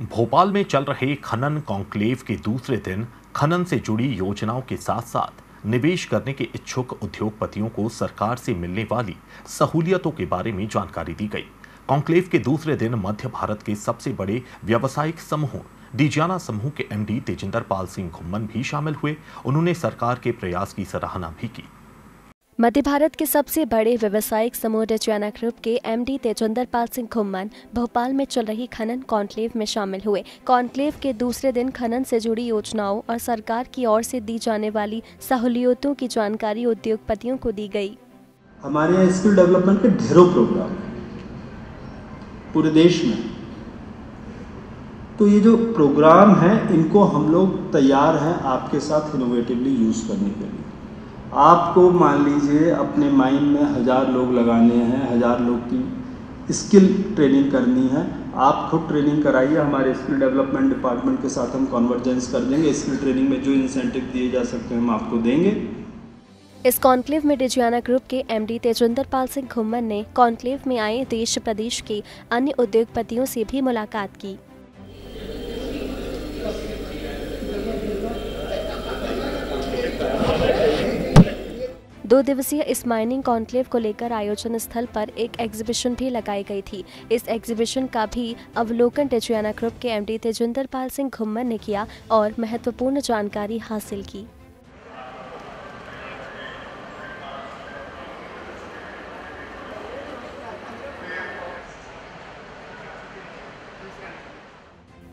भोपाल में चल रहे खनन कॉन्क्लेव के दूसरे दिन खनन से जुड़ी योजनाओं के साथ साथ निवेश करने के इच्छुक उद्योगपतियों को सरकार से मिलने वाली सहूलियतों के बारे में जानकारी दी गई। कॉन्क्लेव के दूसरे दिन मध्य भारत के सबसे बड़े व्यावसायिक समूह, डीजियाना समूह के एमडी तेजिंदर पाल सिंह घुम्मन भी शामिल हुए। उन्होंने सरकार के प्रयास की सराहना भी की। मध्य भारत के सबसे बड़े व्यवसायिक समूह डचाना ग्रुप के एमडी तेजिंदर पाल सिंह घुम्मन भोपाल में चल रही खनन कॉन्क्लेव में शामिल हुए। कॉन्क्लेव के दूसरे दिन खनन से जुड़ी योजनाओं और सरकार की ओर से दी जाने वाली सहूलियतों की जानकारी उद्योगपतियों को दी गई। हमारे यहाँ स्किल डेवलपमेंट के ढेरों प्रोग्राम पूरे देश में। तो ये जो प्रोग्राम है, इनको हम लोग तैयार हैं आपके साथ इनोवेटिवली यूज़ करने के लिए। आपको मान लीजिए अपने माइंड में हज़ार लोग लगाने हैं, हज़ार लोग की स्किल ट्रेनिंग करनी है। आप खुद ट्रेनिंग कराइए, हमारे स्किल डेवलपमेंट डिपार्टमेंट के साथ हम कॉन्वर्जेंस कर देंगे। स्किल ट्रेनिंग में जो इंसेंटिव दिए जा सकते हैं हम आपको देंगे। इस कॉन्क्लेव में डिजियाना ग्रुप के एमडी तेजिंदर पाल सिंह घुम्मन ने कॉन्क्लेव में आए देश प्रदेश के अन्य उद्योगपतियों से भी मुलाकात की। दो दिवसीय इस माइनिंग कॉन्क्लेव को लेकर आयोजन स्थल पर एक एग्जीबिशन भी लगाई गई थी। इस एग्जीबिशन का भी अवलोकन टेचुआना ग्रुप के एमडी तेजिंदर पाल सिंह घुम्मन ने किया और महत्वपूर्ण जानकारी हासिल की।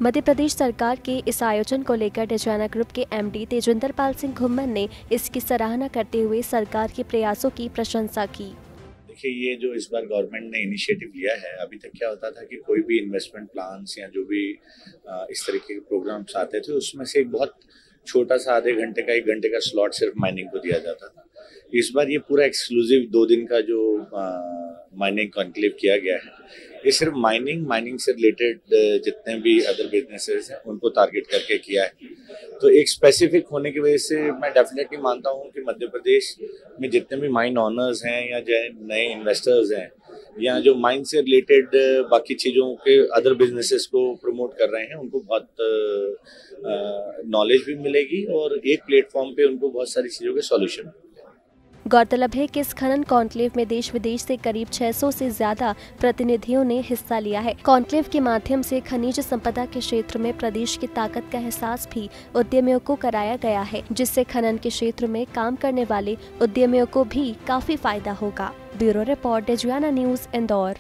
मध्य प्रदेश सरकार के इस आयोजन को लेकर डिजाना ग्रुप के एमडी तेजिंदर पाल सिंह घुम्मन ने इसकी सराहना करते हुए सरकार के प्रयासों की प्रशंसा की। देखिए, ये जो इस बार गवर्नमेंट ने इनिशिएटिव लिया है, अभी तक क्या होता था कि कोई भी इन्वेस्टमेंट प्लान्स या जो भी इस तरीके के प्रोग्राम्स आते थे, उसमें से एक बहुत छोटा सा आधे घंटे का, एक घंटे का स्लॉट सिर्फ़ माइनिंग को दिया जाता था। इस बार ये पूरा एक्सक्लूसिव दो दिन का जो माइनिंग कॉन्क्लेव किया गया है, ये सिर्फ़ माइनिंग माइनिंग से रिलेटेड जितने भी अदर बिजनेसेस हैं, उनको टारगेट करके किया है। तो एक स्पेसिफिक होने की वजह से मैं डेफिनेटली मानता हूँ कि मध्य प्रदेश में जितने भी माइन ऑनर्स हैं या जो नए इन्वेस्टर्स हैं, या जो माइन से रिलेटेड बाकी चीज़ों के अदर बिजनेसेस को प्रमोट कर रहे हैं, उनको बहुत नॉलेज भी मिलेगी और एक प्लेटफॉर्म पे उनको बहुत सारी चीज़ों के सॉल्यूशन गौरतलब है कि इस खनन कॉन्क्लेव में देश विदेश से करीब 600 से ज़्यादा प्रतिनिधियों ने हिस्सा लिया है। कॉन्क्लेव के माध्यम से खनिज संपदा के क्षेत्र में प्रदेश की ताकत का एहसास भी उद्यमियों को कराया गया है, जिससे खनन के क्षेत्र में काम करने वाले उद्यमियों को भी काफ़ी फ़ायदा होगा। ब्यूरो रिपोर्ट डेजुआना न्यूज़, इंदौर।